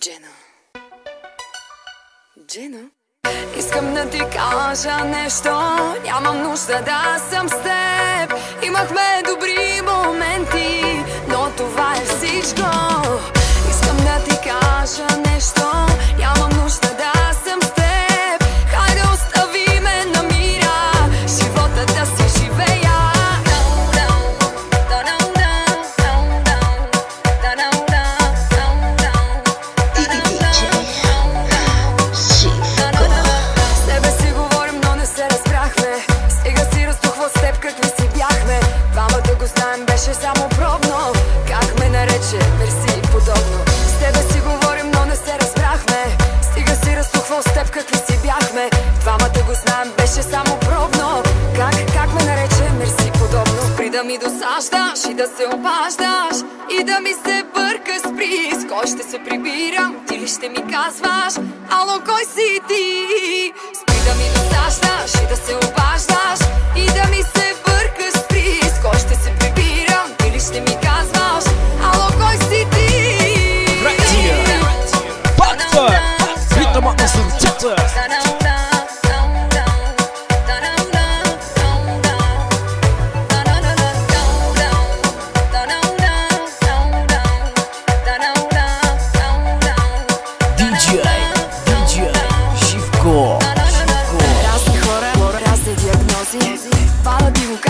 Джено. Джено? Искам да ти кажа нещо Нямам нужда да съм с теб Имахме добри моменти Знаем, беше само пробно. Как, как ме нарече, мерси подобно. Спри да ми досаждаш и да се обаждаш И да ми се бърка спри С кой ще се прибирам, ти ли ще ми казваш? Ало, кой си ти? Спри да ми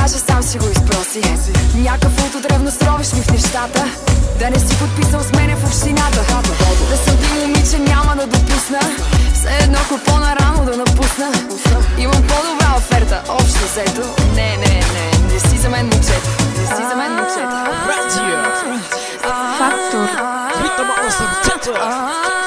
кажа, сам си го изпроси Някакъв от древно сровиш ми в нещата Да не си подписал с мене в общината Да съм ти момиче няма да допусна Все едно по-нарано да напусна Имам по-добра оферта, общо взето Не, не, не, не си за мен момчета Не си за мен момчета. Фактор. На сърцето!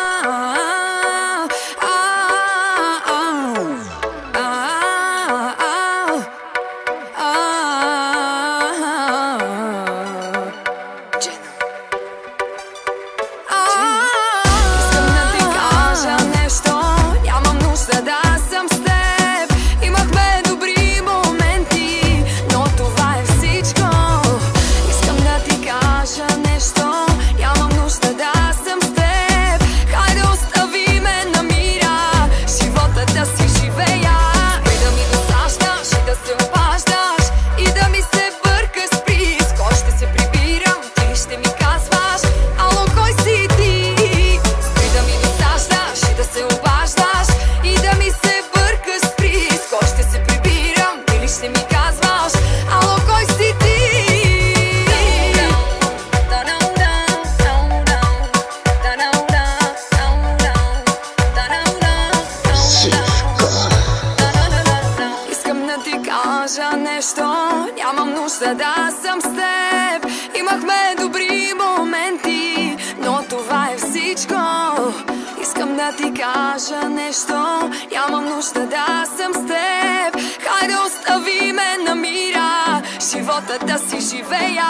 Нещо Нямам нужда да съм с теб. Имахме добри моменти Но това е всичко. Искам да ти кажа нещо Нямам нужда да съм с теб. Хайде остави ме на мира Живота да си живея